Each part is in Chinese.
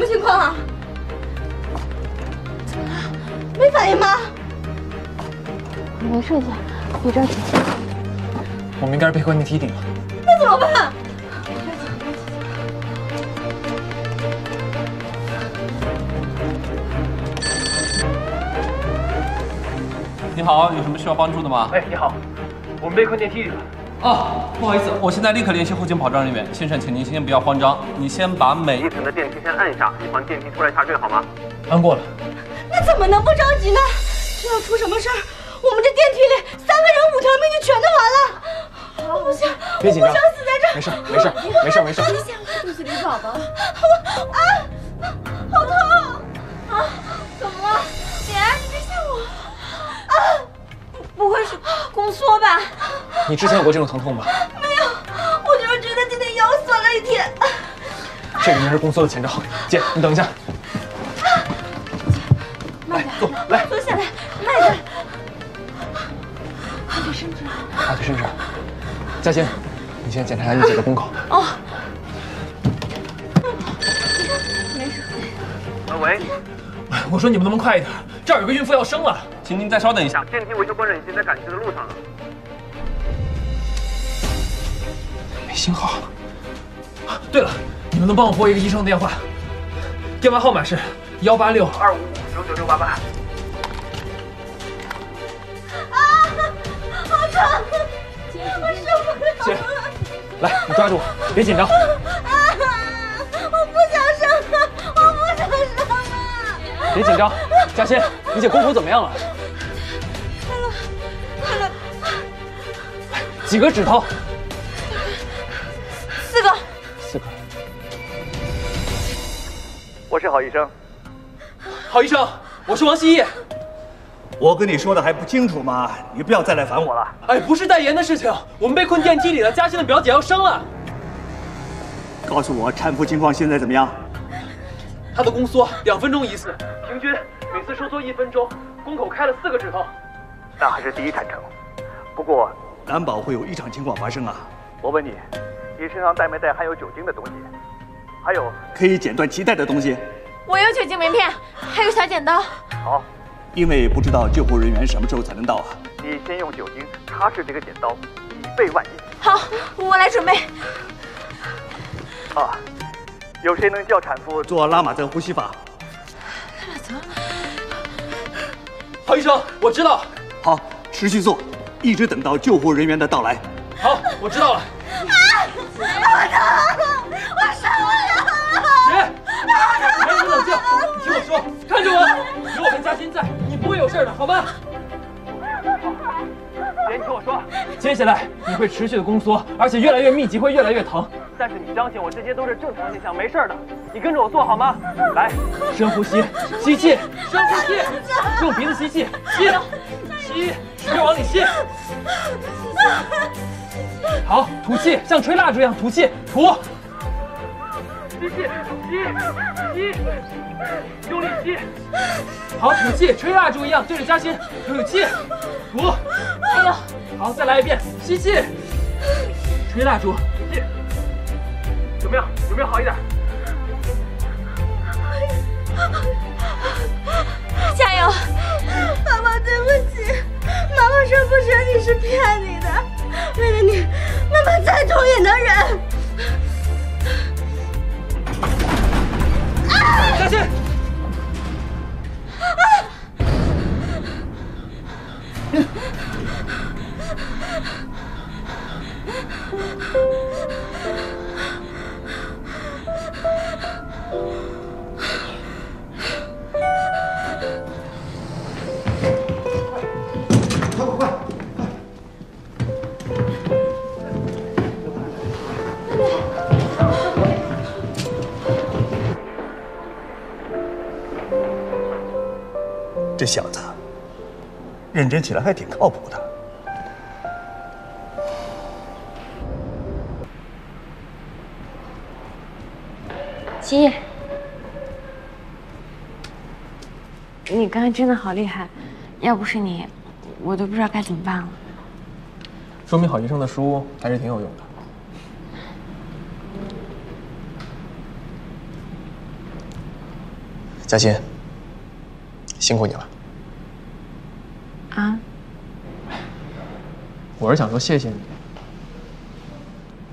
么情况啊？怎么了？没反应吗？没事，姐，别着急。我们应该是被困电梯顶了。那怎么办？你好，有什么需要帮助的吗？哎，你好，我们被困电梯里了。哦，不好意思，我现在立刻联系后勤保障人员。先生，请您先不要慌张，你先把每一层的电梯先按一下，以防电梯突然下坠，好吗？按过了。那怎么能不着急呢？这要出什么事儿，我们这电梯里三个人五条命就全都完了。我不行，别紧张，我不想死在这儿。没事，没事，没事，没事。别吓我，肚子里宝宝。啊，好痛！啊，怎么了？姐，你别吓我。啊，不会是宫缩吧？你之前有过这种疼痛吗？没有，我就是觉得今天腰酸了一天。这个应该是宫缩的前兆。姐，你等一下。慢点，坐，来，坐下来，慢点。大腿伸直。大腿伸直。嘉欣，你先检查一下你姐的宫口。哦。没事。喂。我说你们能不能快一点？这儿有个孕妇要生了，请您再稍等一下。电梯维修工人已经在赶去的路上了。没信号。对了，你们能帮我拨一个医生的电话？电话号码是幺八六二五五九九六八八。啊，好疼！姐，我受不了。姐，来，你抓住我，别紧张。啊，我不想生了，我不想生了。别紧张，嘉欣，你姐宫口怎么样了？开了，开了。几个指头？我是郝医生。郝医生，我是王希义。我跟你说的还不清楚吗？你不要再来烦我了。哎，不是代言的事情，我们被困电梯里了。嘉欣的表姐要生了。告诉我产妇情况现在怎么样？她的宫缩两分钟一次，平均每次收缩一分钟，宫口开了四个指头。那还是第一产程，不过难保会有异常情况发生啊。我问你，你身上带没带含有酒精的东西？还有可以剪断脐带的东西？我有酒精棉片，还有小剪刀。好，因为不知道救护人员什么时候才能到啊。你先用酒精擦拭这个剪刀，以备万一。好，我来准备。啊，有谁能叫产妇做拉玛泽呼吸法？拉马泽。郝医生，我知道。好，持续做，一直等到救护人员的到来。好，我知道了。说，看着我，有我们嘉欣在，你不会有事的，好吗？姐，你听我说，接下来你会持续的宫缩，而且越来越密集，会越来越疼。但是你相信我，这些都是正常现象，没事的。你跟着我做好吗？来，深呼吸，吸气，深呼吸，用鼻子吸气，吸，吸，使劲往里吸。好，吐气，像吹蜡烛一样吐气，吐。吸气，吸，吸，用力吸。好，吐气，吹蜡烛一样，对着嘉欣，吐气，吐。哎呦，好，再来一遍，吸气，吹蜡烛，吸。怎么样？有没有好一点？加油！妈妈，对不起，妈妈说不生你是骗你的，为了你，妈妈再痛也能忍。小心这小子认真起来还挺靠谱的。七叶，你刚才真的好厉害，要不是你，我都不知道该怎么办了。说明郝医生的书还是挺有用的。嘉欣，辛苦你了。啊，我是想说谢谢你。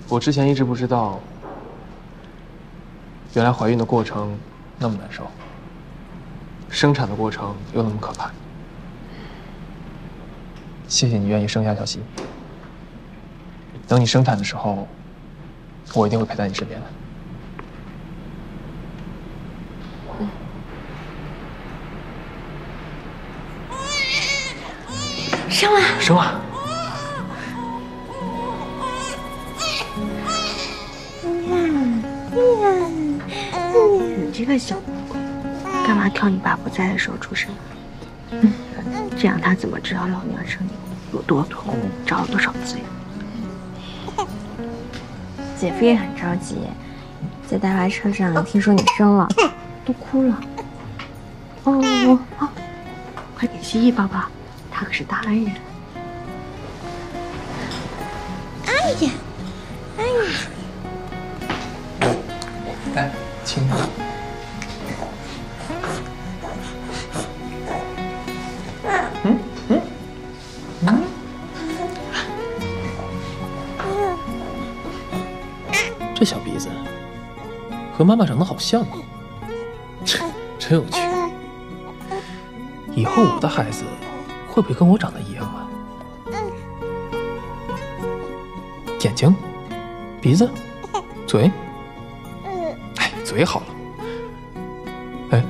我之前一直不知道，原来怀孕的过程那么难受，生产的过程又那么可怕。谢谢你愿意生下小希。等你生产的时候，我一定会陪在你身边的。生了，生了。你这个小魔鬼，干嘛挑你爸不在的时候出生？嗯，这样他怎么知道老娘生你有多痛，着了多少罪？姐夫也很着急，在大巴车上听说你生了，都哭了。哦哦哦，快给蜥蜴抱抱，他可是大恩人。哎呀，哎呀，来亲。嗯嗯嗯。这小鼻子和妈妈长得好像啊，真有趣。以后我的孩子会不会跟我长得一样啊？眼睛、鼻子、嘴，哎，嘴好了。哎，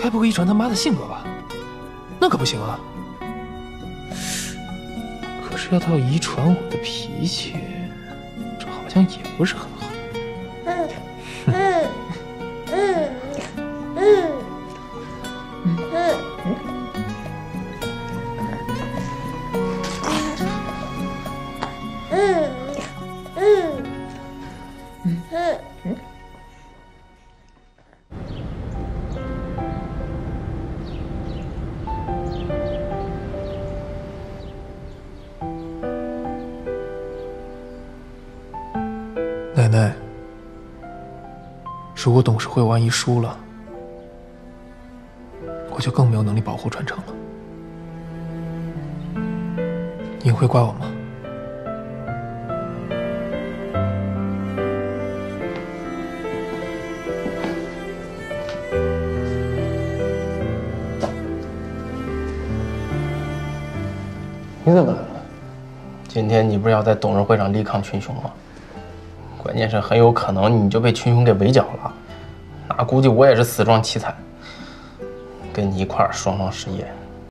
该不会遗传他妈的性格吧？那可不行啊！可是要他要遗传我的脾气，这好像也不是很好。奶奶，如果董事会万一输了，我就更没有能力保护传承了。你会怪我吗？你怎么来了？今天你不是要在董事会上力抗群雄吗？关键是很有可能你就被群雄给围剿了，那估计我也是死状凄惨，跟你一块双双失业。